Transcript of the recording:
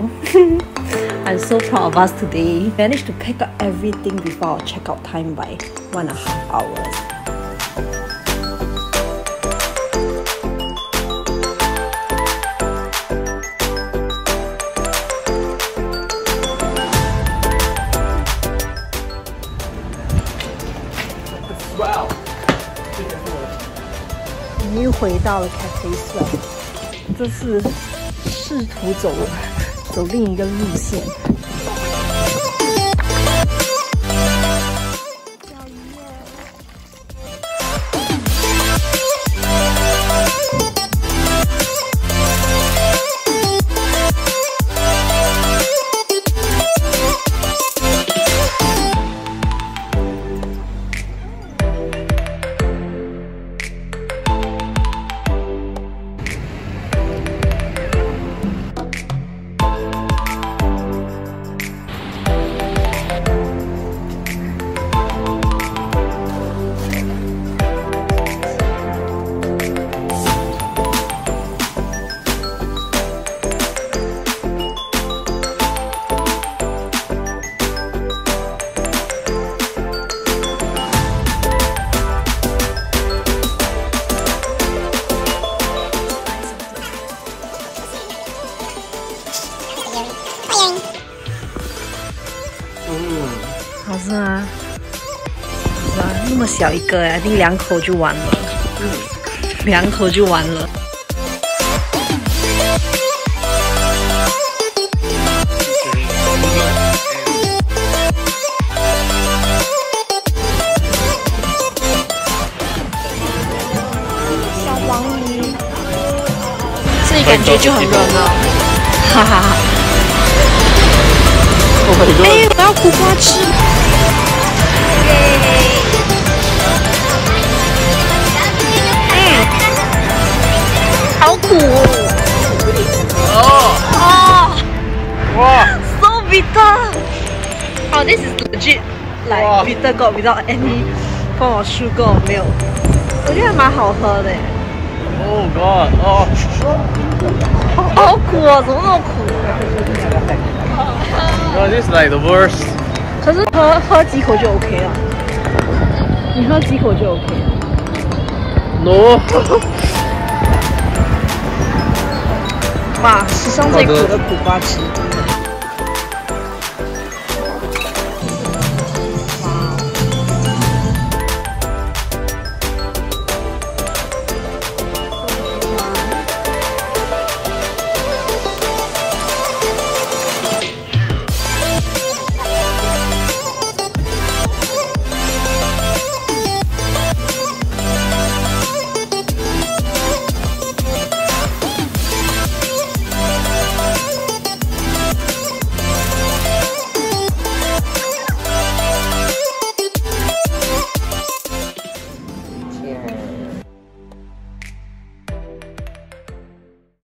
I'm so proud of us today. Managed to pack up everything before our checkout time by one and a half hours. Wow. 我们又回到了 Cafe Sweat，这次试图走 走另一个路线。好吃吗？哇，那么小一个呀，你两口就完了，两口就完了。小黄鱼，这里感觉就很热闹，哈哈哈。Oh 哎，我要苦瓜吃。嗯，好苦哦。哦 Wow. so bitter. Oh, this is legit like bitter gourd without any form of sugar or milk. 我觉得还蛮好喝的耶，Oh god. Oh. 好苦哦，怎么那么苦？God, this is like the worst. 可是喝喝几口就 OK 了，你喝几口就 OK 了。No. 哇，史上最苦的苦瓜汁。